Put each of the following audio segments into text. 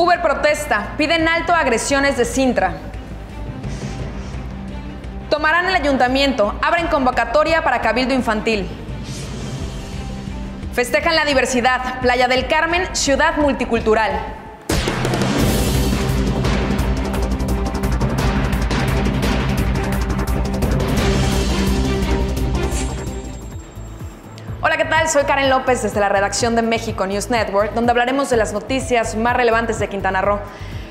Uber protesta, piden alto a agresiones de Sintra. Tomarán el ayuntamiento, abren convocatoria para cabildo infantil. Festejan la diversidad, Playa del Carmen, ciudad multicultural. Soy Karen López desde la redacción de México News Network, donde hablaremos de las noticias más relevantes de Quintana Roo.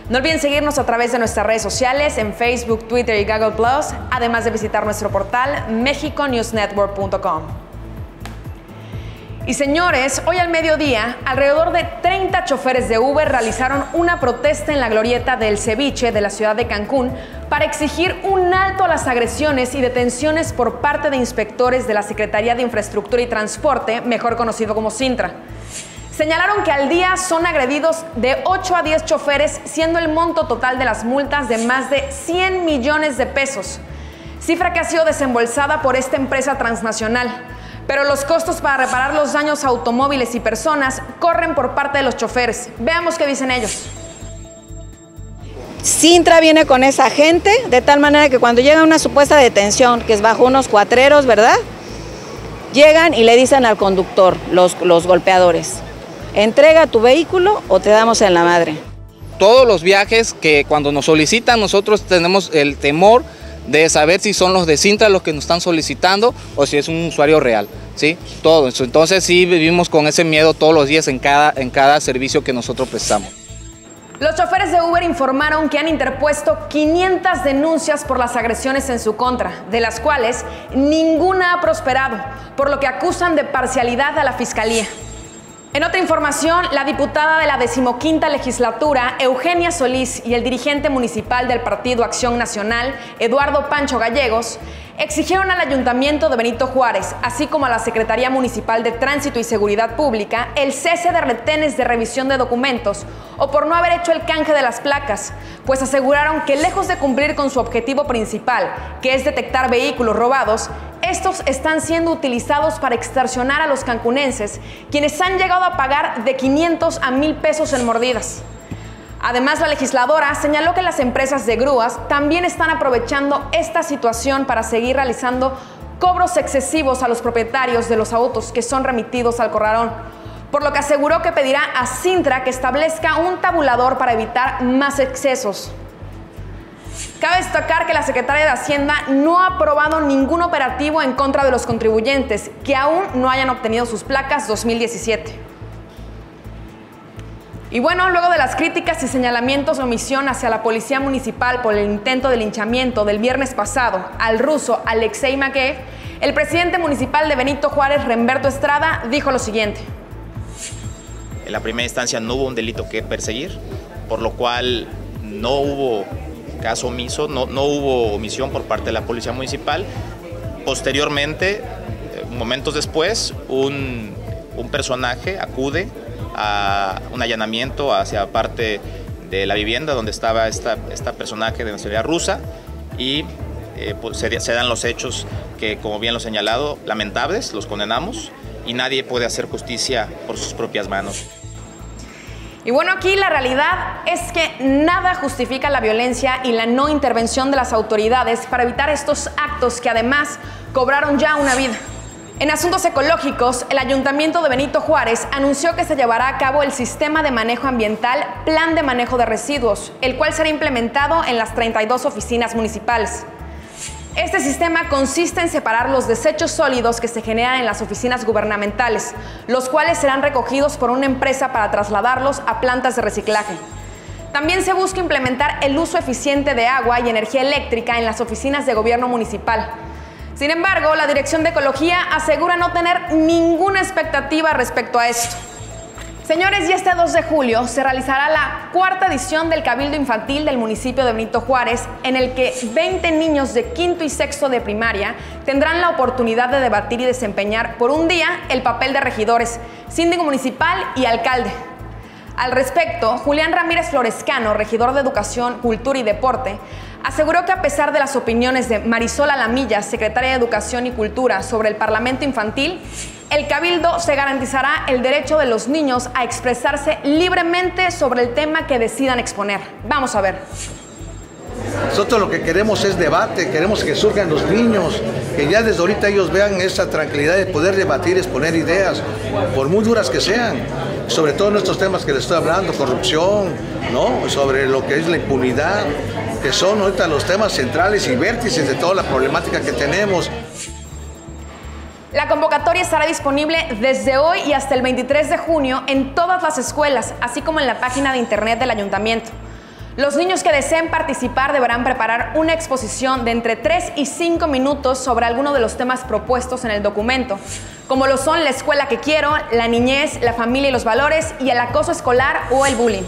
No olviden seguirnos a través de nuestras redes sociales en Facebook, Twitter y Google Plus, además de visitar nuestro portal mexiconewsnetwork.com. Y señores, hoy al mediodía, alrededor de 30 choferes de Uber realizaron una protesta en la glorieta del ceviche de la ciudad de Cancún para exigir un alto a las agresiones y detenciones por parte de inspectores de la Secretaría de Infraestructura y Transporte, mejor conocido como Sintra. Señalaron que al día son agredidos de 8 a 10 choferes, siendo el monto total de las multas de más de 100 millones de pesos, cifra que ha sido desembolsada por esta empresa transnacional pero los costos para reparar los daños a automóviles y personas corren por parte de los choferes. Veamos qué dicen ellos. Sintra viene con esa gente de tal manera que cuando llega una supuesta detención, que es bajo unos cuatreros, ¿verdad? Llegan y le dicen al conductor, los, los golpeadores, entrega tu vehículo o te damos en la madre. Todos los viajes que cuando nos solicitan nosotros tenemos el temor de saber si son los de Sintra los que nos están solicitando o si es un usuario real, ¿sí? Todo eso. Entonces sí vivimos con ese miedo todos los días en cada, en cada servicio que nosotros prestamos. Los choferes de Uber informaron que han interpuesto 500 denuncias por las agresiones en su contra, de las cuales ninguna ha prosperado, por lo que acusan de parcialidad a la Fiscalía. En otra información, la diputada de la decimoquinta legislatura, Eugenia Solís, y el dirigente municipal del Partido Acción Nacional, Eduardo Pancho Gallegos, exigieron al Ayuntamiento de Benito Juárez, así como a la Secretaría Municipal de Tránsito y Seguridad Pública, el cese de retenes de revisión de documentos o por no haber hecho el canje de las placas, pues aseguraron que lejos de cumplir con su objetivo principal, que es detectar vehículos robados, estos están siendo utilizados para extorsionar a los cancunenses, quienes han llegado a pagar de 500 a 1000 pesos en mordidas. Además, la legisladora señaló que las empresas de grúas también están aprovechando esta situación para seguir realizando cobros excesivos a los propietarios de los autos que son remitidos al corralón, por lo que aseguró que pedirá a Sintra que establezca un tabulador para evitar más excesos. Cabe destacar que la Secretaría de Hacienda no ha aprobado ningún operativo en contra de los contribuyentes que aún no hayan obtenido sus placas 2017. Y bueno, luego de las críticas y señalamientos de omisión hacia la Policía Municipal por el intento de linchamiento del viernes pasado al ruso Alexei Makeev, el presidente municipal de Benito Juárez, Remberto Estrada, dijo lo siguiente. En la primera instancia no hubo un delito que perseguir, por lo cual no hubo caso omiso, no, no hubo omisión por parte de la Policía Municipal. Posteriormente, eh, momentos después, un, un personaje acude a un allanamiento hacia parte de la vivienda donde estaba esta, esta personaje de nacionalidad rusa y eh, pues se, se, dan los hechos que, como bien lo señalado, lamentables, los condenamos y nadie puede hacer justicia por sus propias manos. Y bueno, aquí la realidad es que nada justifica la violencia y la no intervención de las autoridades para evitar estos actos que además cobraron ya una vida. En asuntos ecológicos, el Ayuntamiento de Benito Juárez anunció que se llevará a cabo el Sistema de Manejo Ambiental Plan de Manejo de Residuos, el cual será implementado en las 32 oficinas municipales. Este sistema consiste en separar los desechos sólidos que se generan en las oficinas gubernamentales, los cuales serán recogidos por una empresa para trasladarlos a plantas de reciclaje. También se busca implementar el uso eficiente de agua y energía eléctrica en las oficinas de gobierno municipal. Sin embargo, la Dirección de Ecología asegura no tener ninguna expectativa respecto a esto. Señores, y este 2 de julio se realizará la cuarta edición del Cabildo Infantil del municipio de Benito Juárez, en el que 20 niños de quinto y sexto de primaria tendrán la oportunidad de debatir y desempeñar por un día el papel de regidores, síndico municipal y alcalde. Al respecto, Julián Ramírez Florescano, regidor de Educación, Cultura y Deporte, aseguró que a pesar de las opiniones de Marisol Alamilla, secretaria de Educación y Cultura, sobre el Parlamento Infantil, el Cabildo se garantizará el derecho de los niños a expresarse libremente sobre el tema que decidan exponer. Vamos a ver. Nosotros lo que queremos es debate, queremos que surjan los niños, que ya desde ahorita ellos vean esa tranquilidad de poder debatir, exponer ideas, por muy duras que sean, sobre todo en estos temas que les estoy hablando, corrupción, ¿no? sobre lo que es la impunidad, que son ahorita los temas centrales y vértices de toda la problemática que tenemos. La convocatoria estará disponible desde hoy y hasta el 23 de junio en todas las escuelas, así como en la página de internet del ayuntamiento. Los niños que deseen participar deberán preparar una exposición de entre 3 y 5 minutos sobre alguno de los temas propuestos en el documento, como lo son la escuela que quiero, la niñez, la familia y los valores y el acoso escolar o el bullying.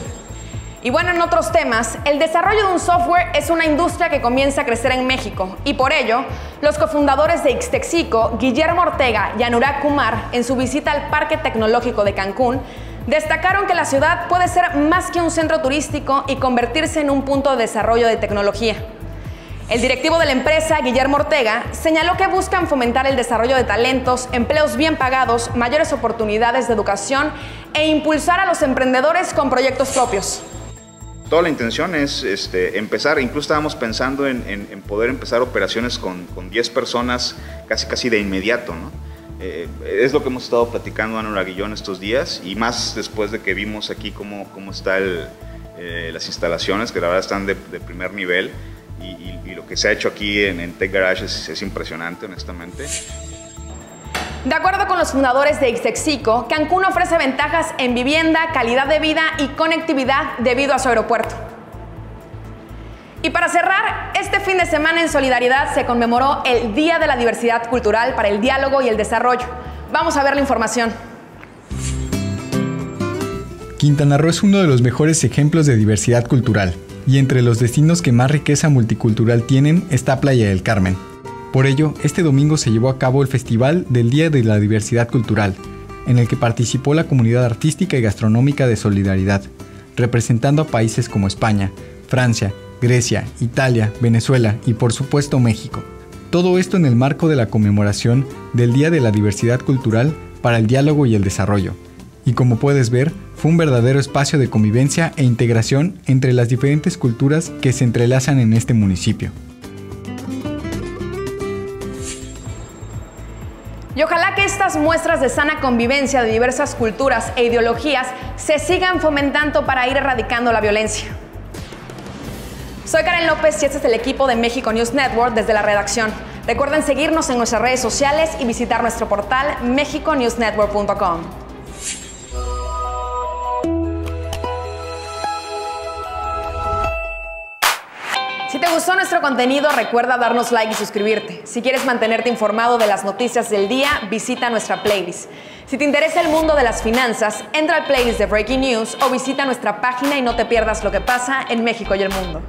Y bueno, en otros temas, el desarrollo de un software es una industria que comienza a crecer en México y por ello, los cofundadores de Ixtexico, Guillermo Ortega y Anurag Kumar, en su visita al Parque Tecnológico de Cancún, destacaron que la ciudad puede ser más que un centro turístico y convertirse en un punto de desarrollo de tecnología. El directivo de la empresa, Guillermo Ortega, señaló que buscan fomentar el desarrollo de talentos, empleos bien pagados, mayores oportunidades de educación e impulsar a los emprendedores con proyectos propios toda la intención es este, empezar, incluso estábamos pensando en, poder empezar operaciones con, 10 personas casi casi de inmediato, ¿no? Eh, es lo que hemos estado platicando Ana Guillón estos días y más después de que vimos aquí cómo, cómo están eh, las instalaciones, que la verdad están de, primer nivel y, lo que se ha hecho aquí en, en Tech Garage es, es impresionante, honestamente. De acuerdo con los fundadores de Ixtexico, Cancún ofrece ventajas en vivienda, calidad de vida y conectividad debido a su aeropuerto. Y para cerrar, este fin de semana en Solidaridad se conmemoró el Día de la Diversidad Cultural para el Diálogo y el Desarrollo. Vamos a ver la información. Quintana Roo es uno de los mejores ejemplos de diversidad cultural, y entre los destinos que más riqueza multicultural tienen está Playa del Carmen, por ello, este domingo se llevó a cabo el Festival del Día de la Diversidad Cultural, en el que participó la comunidad artística y gastronómica de Solidaridad, representando a países como España, Francia, Grecia, Italia, Venezuela y por supuesto México. Todo esto en el marco de la conmemoración del Día de la Diversidad Cultural para el Diálogo y el Desarrollo. Y como puedes ver, fue un verdadero espacio de convivencia e integración entre las diferentes culturas que se entrelazan en este municipio. Y ojalá que estas muestras de sana convivencia de diversas culturas e ideologías se sigan fomentando para ir erradicando la violencia. Soy Karen López y este es el equipo de México News Network desde la redacción. Recuerden seguirnos en nuestras redes sociales y visitar nuestro portal mexiconewsnetwork.com. te gustó nuestro contenido, recuerda darnos like y suscribirte. Si quieres mantenerte informado de las noticias del día, visita nuestra playlist. Si te interesa el mundo de las finanzas, entra al playlist de Breaking News o visita nuestra página y no te pierdas lo que pasa en México y el mundo.